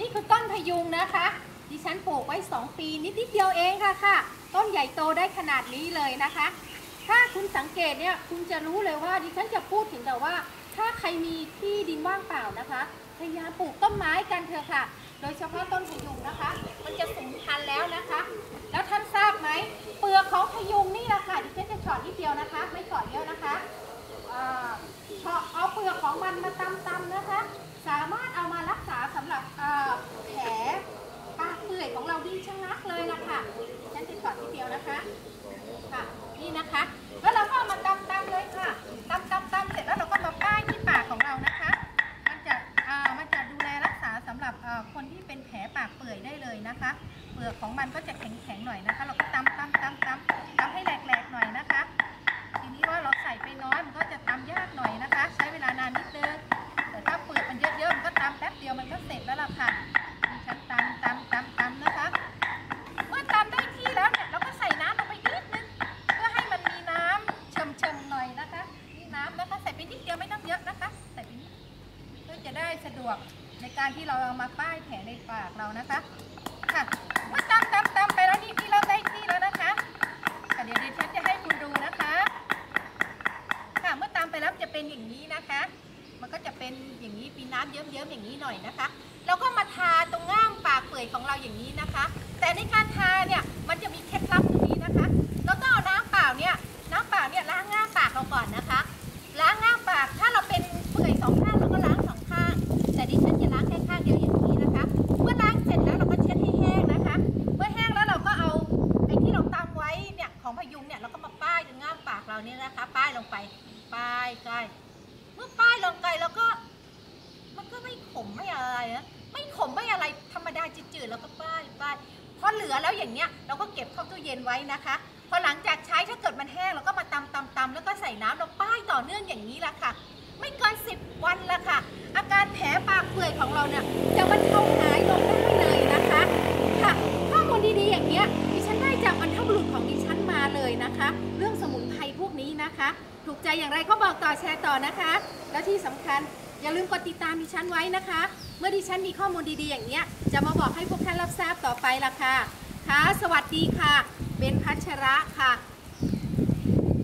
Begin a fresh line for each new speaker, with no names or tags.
นี่คือต้นพยุงนะคะ ดิฉันปลูกไว้ 2 ปีนิดนิดเดียวเองค่ะค่ะ ต้นใหญ่โตได้ขนาดนี้เลยนะคะ ถ้าคุณสังเกตเนี่ยคุณจะรู้เลยว่าดิฉันจะพูดถึงแต่ว่า ถ้าใครมีที่ดินว่างเปล่านะคะ พยายามปลูกต้นไม้กันเถอะค่ะ โดยเฉพาะต้นพยุงนะคะ มันจะสูงพันธ์แล้วนะคะ แล้วท่านทราบไหมเปลือกของพยุงนี่แหละค่ะดิฉันจะเฉอดนิดเดียวนะคะ ไม่เฉอดเยอะนะคะเฉาะเอาเปลือกของมันมาตำๆนะคะ สามารถเอามารักษาสำหรับอ่าแผลปากเปื่อยของเราดี ชะงักเลยนะค่ะฉันจะถอดทีเดียวนะคะ ค่ะ นี่นะคะ แล้วเราก็เอามาตำๆเลยค่ะตำๆๆเสร็จแล้วเราก็มาป้ายที่ปากของเรานะคะ มันจะอ่ามันจะดูแลรักษาสำหรับอ่าคนที่เป็นแผลปากเปื่อยได้เลยนะคะ เปลือกของมันก็จะแข็งๆหน่อยนะคะ เราก็ตำตำตำตำตำให้แหลกๆหน่อยนะคะ ทีนี้ว่าเราใส่ไป นะคะนี่น้ำนะคะใส่ไปนิดเดียวไม่ต้องเยอะนะคะ ใส่ไปนิดเพื่อจะได้สะดวกในการที่เราเอามาป้ายแผลในปากเรานะคะค่ะเมื่อตำตำตำไปแล้วนี่ที่เราได้ที่แล้วนะคะค่ะเดี๋ยวดิฉันจะให้คุณดูนะคะ ค่ะเมื่อตามไปแล้วจะเป็นอย่างนี้นะคะ มันก็จะเป็นอย่างนี้มีน้ำเยิ้มๆอย่างนี้หน่อยนะคะ แล้วก็มาทาตรงง่ามปากเปื่อยของเราอย่างนี้นะคะ แต่ในการทา ก่อนนะคะ ล้างง่ามปากถ้าเราเป็นเปื่อยสองข้างเราก็ล้างสองข้าง แต่ดิฉันจะล้างแค่ข้างเดียวอย่างนี้นะคะ เมื่อล้างเสร็จแล้วเราก็เช็ดให้แห้งนะคะ เมื่อแห้งแล้วเราก็เอาไอ้ที่เราตำไว้เนี่ยของพยุงเนี่ยเราก็มาป้ายตรงง่ามปากเราเนี่ยนะคะ ป้ายลงไปป้ายใกล้เมื่อป้ายลงไปแล้วก็ มันก็ไม่ขมไม่อะไรนะไม่ขมไม่อะไรธรรมดาจืดๆแล้วก็ป้ายป้ายพอเหลือแล้วอย่างเนี้ยเราก็เก็บเข้าตู้เย็นไว้นะคะ พอหลังจากใช้ถ้าเกิดมันแห้งเราก็มาตำตำตำแล้วก็ น้ำแล้วป้ายต่อเนื่องอย่างนี้ละค่ะ ไม่เกินสิบวันละค่ะ อาการแผลปากเปื่อยของเราเนี่ยจะบรรเทาหายลงได้เลยนะคะค่ะข้อมูลดีๆอย่างเงี้ยดิฉันได้จากบรรพบุรุษของดิฉันมาเลยนะคะ เรื่องสมุนไพรพวกนี้นะคะ ถูกใจอย่างไรก็บอกต่อแชร์ต่อนะคะ แล้วที่สำคัญอย่าลืมกดติดตามดิฉันไว้นะคะ เมื่อดิฉันมีข้อมูลดีๆอย่างเงี้ยจะมาบอกให้พวกท่านรับทราบต่อไปละค่ะค่ะ สวัสดีค่ะ เบนพัชระค่ะ